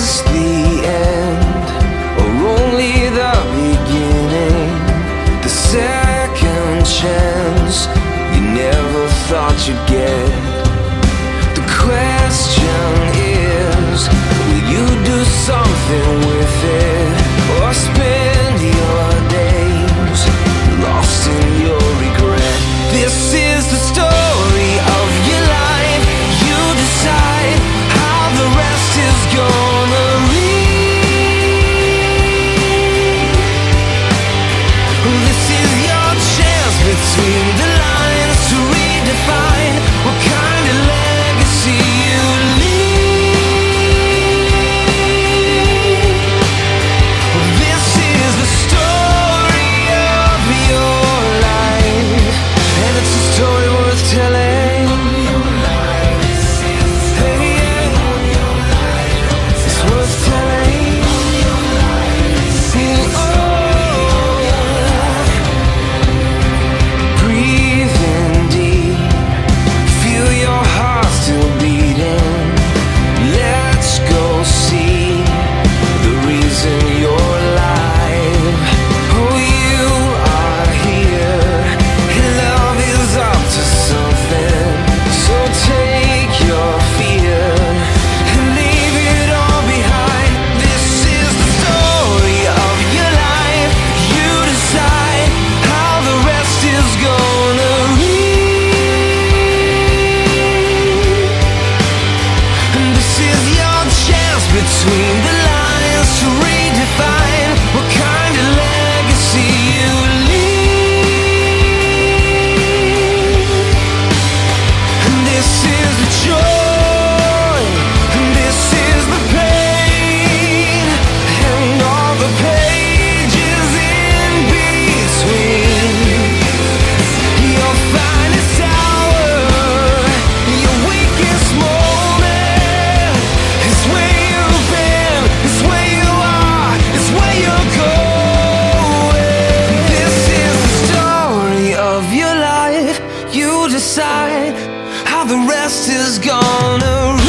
is the end or only the beginning? The second chance you never thought you'd get. between the preciso. the rest is gonna.